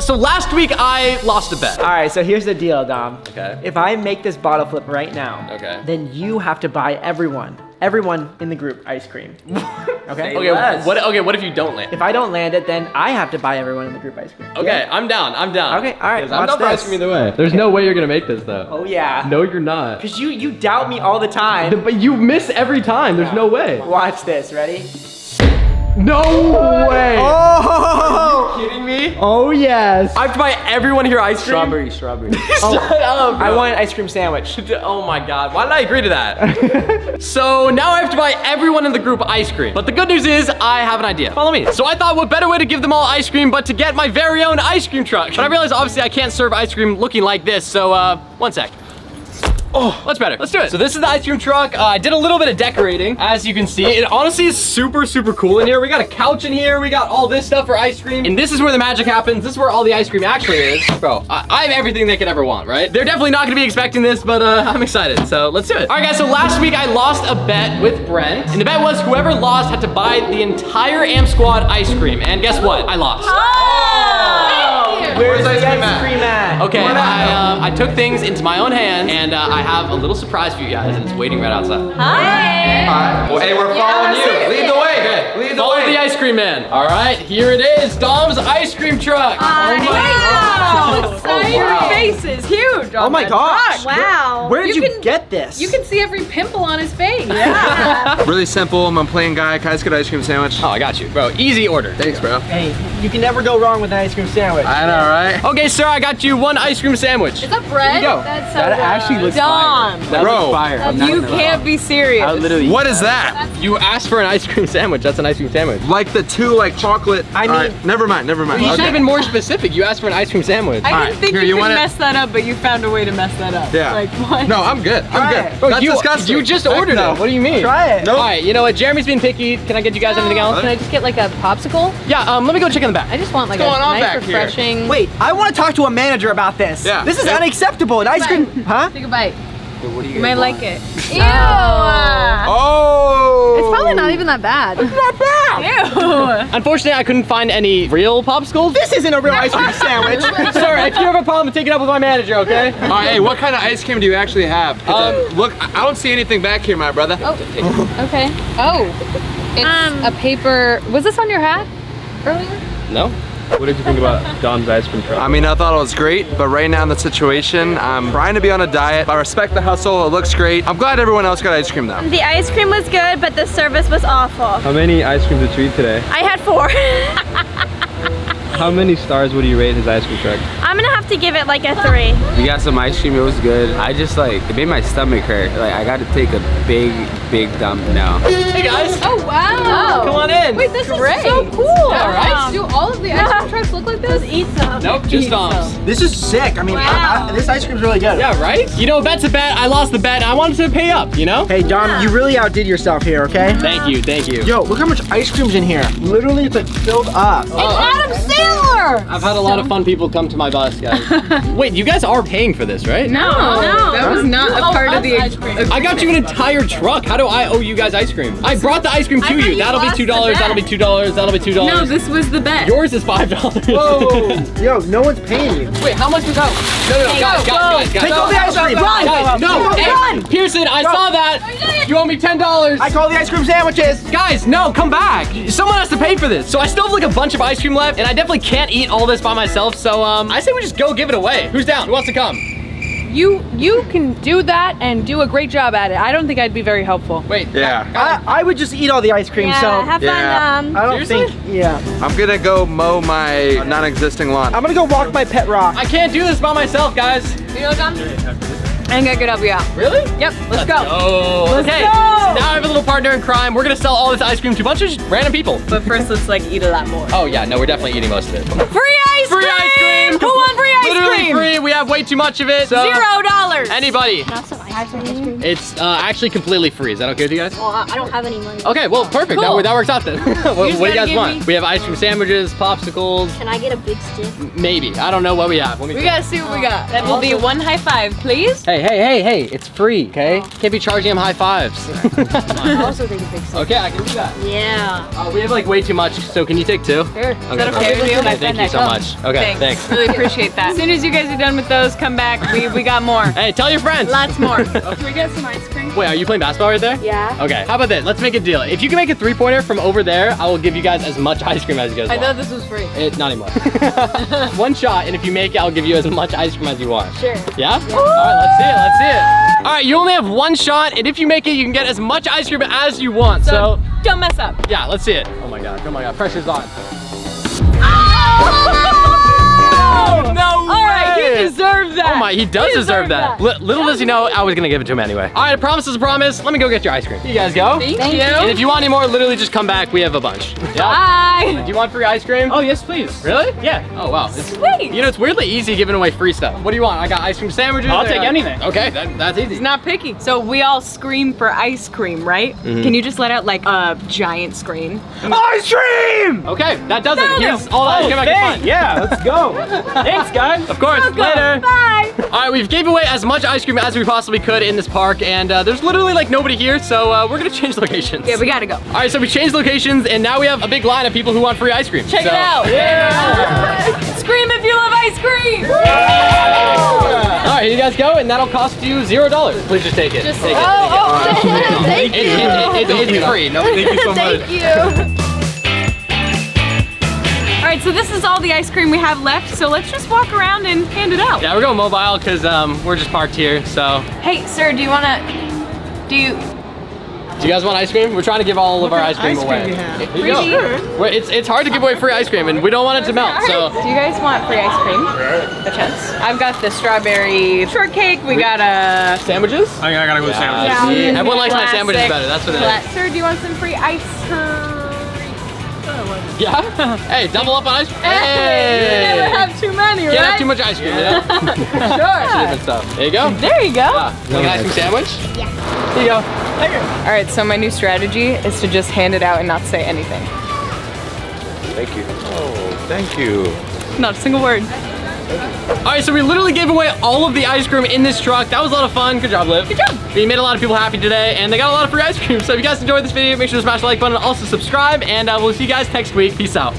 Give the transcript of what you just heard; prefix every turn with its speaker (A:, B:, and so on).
A: So last week I lost a bet.
B: All right, so here's the deal, Dom.
A: Okay.
B: If I make this bottle flip right now,
A: Okay.
B: then you have to buy everyone, everyone in the group ice cream. Okay.
A: Okay, what okay, what if you don't land?
B: If I don't land it, then I have to buy everyone in the group ice cream.
A: Okay, I'm down. I'm down.
B: Okay, all right,
A: Because I'm
B: watch
A: down for ice cream either way. There's no way you're gonna make this though.
B: Oh yeah.
A: No, you're not.
B: Cause you you doubt me all the time.
A: But you miss every time. There's no way.
B: Watch this. Ready?
A: No way.
B: Oh!
A: Kidding?
B: Oh yes.
A: I have to buy everyone here ice cream.
C: Strawberry, strawberry.
A: Shut up.
B: I want an ice cream sandwich.
A: Oh my god, why did I agree to that? so now I have to buy everyone in the group ice cream. But the good news is I have an idea. Follow me. So I thought what better way to give them all ice cream but to get my very own ice cream truck. But I realized obviously I can't serve ice cream looking like this, so uh, one sec. Oh, that's better. Let's do it. So this is the ice cream truck. Uh, I did a little bit of decorating, as you can see. It honestly is super, super cool in here. We got a couch in here. We got all this stuff for ice cream. And this is where the magic happens. This is where all the ice cream actually is. Bro, I, I have everything they could ever want, right? They're definitely not gonna be expecting this, but uh, I'm excited. So let's do it. All right, guys, so last week I lost a bet with Brent. And the bet was whoever lost had to buy the entire Amp Squad ice cream. And guess what? I lost.
B: Where's the
A: ice
B: ice
A: cream at?
B: at?
A: Okay, I, uh, I took things into my own hands, and uh, I have a little surprise for you guys, and it's waiting right outside.
D: Hi.
C: Well, hey, we're following you. Lead the way.
A: Okay,
C: Lead the
A: follow
C: way.
A: the ice cream man. All right, here it is, Dom's ice cream truck.
D: Wow.
C: Oh, wow.
D: Your face is huge.
B: Oh my gosh.
D: Wow.
B: Where did you,
D: can,
B: get this?
D: You can see every pimple on his face. Yeah.
C: Really simple. I'm a plain guy. Can I just get an ice cream sandwich?
A: Oh, I got you, bro. Easy order.
C: Thanks, bro.
B: Hey, you can never go wrong with an ice cream sandwich.
C: I know, right?
A: Okay, sir, I got you one ice cream sandwich.
D: Is that bread?
B: You go.
D: That's so
B: That
D: good.
B: actually looks
D: Dom.
B: That
C: Bro.
B: looks fire. I'm not
D: You can't be serious.
B: I literally.
C: What is that?
A: You asked for an ice cream sandwich. That's an ice cream sandwich.
C: Like the two, like chocolate.
B: I
C: All
B: mean-
C: never mind, never mind.
A: You should have been more specific. You asked for an ice cream sandwich.
D: I didn't think
C: here,
D: you,
C: you
D: could
C: want it?
D: mess that up, but you found a way to mess that up.
C: Yeah.
D: Like what?
C: No, I'm good. I'm
B: Try
C: good.
B: it.
C: That's
A: you,
C: disgusting.
A: You just ordered
C: no.
A: it. What do you mean?
B: Try it.
C: Nope.
A: All right, you know what? Jeremy's being picky. Can I get you guys anything else?
D: Can I just get like a popsicle?
A: Yeah, um, let me go check in the back.
D: I just want like a nice
C: back here?
D: refreshing.
B: Wait, I want to talk to a manager about this.
C: Yeah.
B: This is
C: Yeah.
B: unacceptable. An ice cream, huh?
D: Take a bite.
C: What do
D: You might like it. Ew.
C: Oh.
D: It's probably not even that bad. It's not bad. Ew.
A: Unfortunately, I couldn't find any real popsicles.
B: This isn't a real ice cream sandwich.
A: Sir, if you have a problem, take it up with my manager, okay?
C: All right, hey, what kind of ice cream do you actually have? Um, look, I I don't see anything back here, my brother.
D: Oh, okay. Oh, it's a paper. Was this on your hat earlier?
A: No?
E: What did you think about Dom's ice cream truck?
C: I mean, I thought it was great, but right now in the situation, I'm trying to be on a diet. I respect the hustle. It looks great. I'm glad everyone else got ice cream though.
F: The ice cream was good, but the service was awful.
E: How many ice creams did you eat today?
F: I had four.
E: How many stars would you rate his ice cream truck?
F: I'm gonna have to give it like a three.
G: We got some ice cream, it was good. I just like, it made my stomach hurt. Like, I got to take a big, big dump now.
A: Hey guys,
D: Oh wow!
A: come on in.
D: Wait, this Great. is so cool.
A: Yeah, right?
D: Do all of the ice cream trucks look like this? Eat some.
A: Nope, just Dom's.
B: this is sick. I mean,
D: Wow.
B: I- this ice cream's really good.
A: Yeah, right? You know, bet's a bet. I lost the bet. I wanted to pay up, you know?
B: Hey, Dom, you really outdid yourself here, okay?
A: Thank you, thank you.
B: Yo, look how much ice cream's in here. Literally, it's like filled up.
D: Adam Sandler.
A: I've had a lot of fun people come to my bus, guys. Wait, you guys are paying for this, right?
D: No, no, that was not a part of the ice cream.
A: I got you an entire truck. How do I owe you guys ice cream? I brought the ice cream to you.
D: you
A: That'll be
D: $2.
A: That'll be two dollars. That'll be two dollars.
D: No, this was the bet.
A: Yours is five dollars.
B: Whoa. Yo, no one's paying you.
A: Wait, how much was that? No, no, no, guys, guys, guys, guys.
B: Take all the ice cream. Run.
A: Guys, no,
B: Go,
A: hey,
B: run.
A: Pierson, I saw that. You owe me ten dollars.
B: I call the ice cream sandwiches.
A: Guys, no, come back. Someone has to pay for this. So I still have like a bunch of ice cream left, and I definitely can't eat all this by myself. So um, I say we just go give it away. Who's down? Who wants to come?
D: You you can do that and do a great job at it. I don't think I'd be very helpful.
A: Wait.
C: Yeah.
B: I, I would just eat all the ice cream,
F: Yeah,
B: so
F: have
C: Yeah.
F: fun, um,
B: I don't
A: Seriously?
B: think, yeah.
C: I'm gonna go mow my non-existing lawn.
B: I'm gonna go walk my pet rock.
A: I can't do this by myself, guys.
D: You know, Dom? I think I could help you out.
A: Really?
D: Yep, let's go.
A: Oh,
D: Let's
A: okay.
D: go.
A: Now I have a little partner in crime. We're gonna sell all this ice cream to a bunch of random people.
D: But first, let's like eat a lot more.
A: Oh yeah, no, we're definitely eating most of it.
D: Free ice
A: Free
D: cream!
A: Free ice cream!
D: Who wants free ice
A: Literally
D: cream?
A: Literally free. We have way too much of it. So
D: Zero dollars.
A: Anybody?
F: have some ice
H: five cent?
A: It's uh, actually completely free. Is that okay with you guys?
H: Well, I I don't have any money.
A: Okay, well, perfect.
D: Cool.
A: That, that works out then. what what do you guys want?
D: me-
A: We have ice cream sandwiches, popsicles,
H: Can I get a big stick?
A: maybe. I don't know what we have. Let me
D: We gotta see what we got. That will be one high five, please.
A: Hey, hey, hey, hey, it's free, okay? Can't be charging him high fives.
H: I also take a big stick.
A: okay, I can do that.
H: Yeah.
A: Uh, we have like way too much, so can you take two?
D: Sure. Is that
A: perfect.
D: okay with you?
A: Hey, thank you so much. Okay, thanks.
D: Really appreciate that. As soon as you guys are done with those, come back. We, we got more.
A: Hey, tell your friends.
D: Lots more. Can we get some ice cream?
A: Wait, are you playing basketball right there?
H: Yeah.
A: Okay, how about this? Let's make a deal. If you can make a three-pointer from over there, I will give you guys as much ice cream as you guys
D: I
A: want.
D: I thought this was free.
A: It, not anymore. One shot, and if you make it, I'll give you as much ice cream as you want.
H: Sure.
A: Yeah? All right, let's see it, let's see it. All right, you only have one shot, and if you make it, you can get as much ice cream as you want. So,
D: Don't mess up.
A: yeah, let's see it. Oh my God, oh my God, pressure's on.
D: Oh,
A: no way.
D: He deserves that.
A: Oh my, he does
D: He
A: deserve that.
D: that.
A: Little does he know, I was gonna give it to him anyway. All right, a promise is a promise. Let me go get your ice cream. You guys go.
D: Thank,
A: And
D: you.
A: if you want any more, literally just come back. We have a bunch. Yeah.
D: Bye.
A: Do you want free ice cream?
E: Oh, yes, please.
A: Really?
E: Yeah.
A: Oh wow. It's-
D: Sweet.
A: You know, it's weirdly easy giving away free stuff. What do you want? I got ice cream sandwiches.
E: I'll take
A: got-
E: anything.
A: Okay, that, that's easy.
D: He's not picky. So we all scream for ice cream, right?
A: Mm-hmm.
D: Can you just let out like a giant scream?
E: Ice cream!
A: Okay, that does it.
D: No, no.
A: Here's all the ice cream I can find.
E: yeah, let's go. Thanks, guys.
A: Of course, later.
D: Bye.
A: All right, we've gave away as much ice cream as we possibly could in this park, and uh, there's literally like nobody here, so uh, we're gonna change locations.
D: Yeah, we gotta go.
A: All right, so we changed locations, and now we have a big line of people who want free ice cream.
D: Check
A: So-
D: it out. Yeah. Scream if you love ice cream.
A: All right, here you guys go, and that'll cost you zero dollars. Please just take it.
D: Just
A: take it.
D: oh, oh.
A: It- it- it- it's free. No, thank you so much.
H: Thank you.
D: All right, so this is all the ice cream we have left. So let's just walk around and hand it out.
A: Yeah, we're going mobile because um, we're just parked here. So,
D: Hey, sir, do you wanna? Do you?
A: do you guys want ice cream? We're trying to give all of our ice cream away. Here you go.
D: Freebie?
A: It's it's hard to give away free ice cream, and we don't want it to melt. So,
D: Do you guys want free ice cream? A chance. I've got the strawberry shortcake. We got a.
A: sandwiches.
E: I gotta go sandwich.
A: Yeah. See, everyone likes my sandwiches better. That's what it
D: Cla- Sir, do you want some free ice cream?
A: Yeah. hey, double up on ice cream.
D: Hey, you never have too many,
A: Can't
D: right?
A: have too much ice cream. You know?
D: Sure.
A: Different stuff. There you go.
D: There you go.
A: Yeah. You like an ice cream sandwich? Yeah. Here you go.
D: All right, so my new strategy is to just hand it out and not say anything.
I: Thank you. Oh, thank you.
D: Not a single word.
A: All right, so we literally gave away all of the ice cream in this truck. That was a lot of fun. Good job, Liv.
D: Good job.
A: We made a lot of people happy today, and they got a lot of free ice cream. So if you guys enjoyed this video, make sure to smash the like button and also subscribe, and uh, we'll see you guys next week. Peace out.